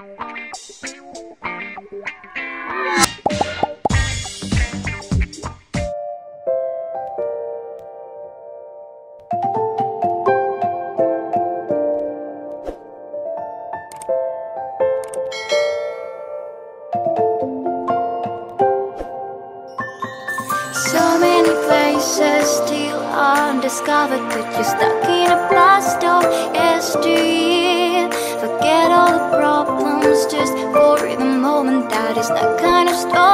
So many places still undiscovered But you're stuck in a blast But it's that kind of story.